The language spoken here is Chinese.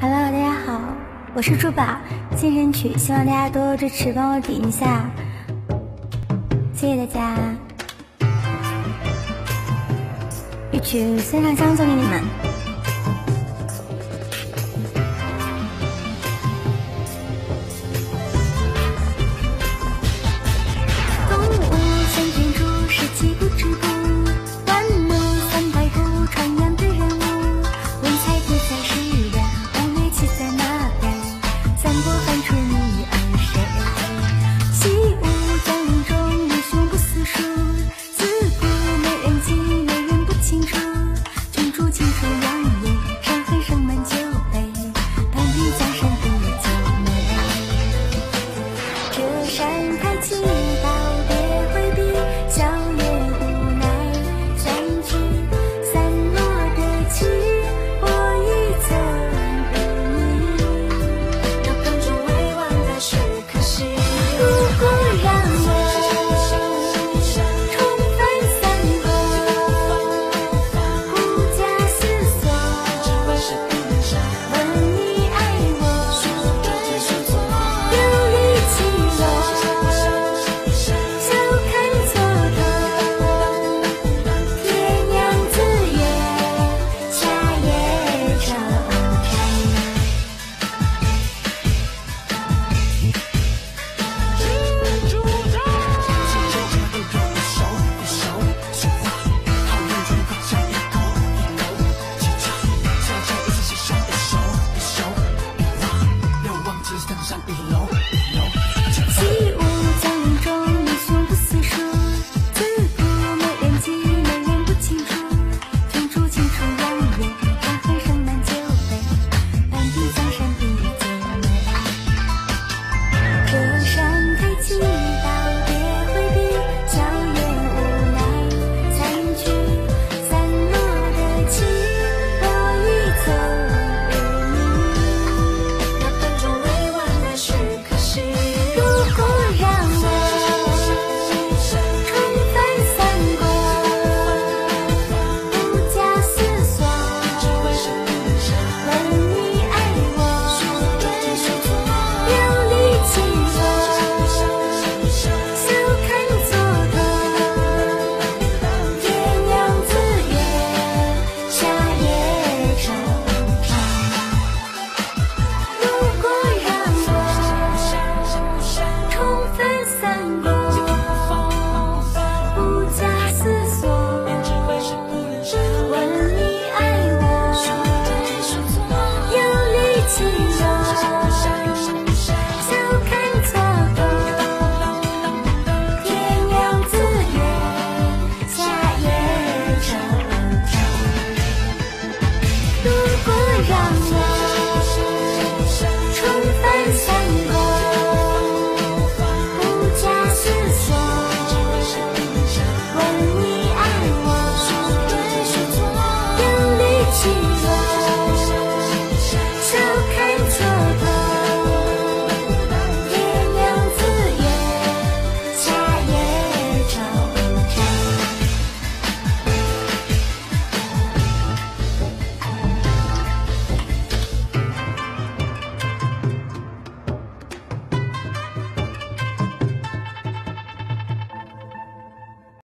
Hello，大家好，我是珠宝健身曲，希望大家多多支持，帮我顶一下，谢谢大家。一曲《孙尚香》送给你们。登上顶楼。to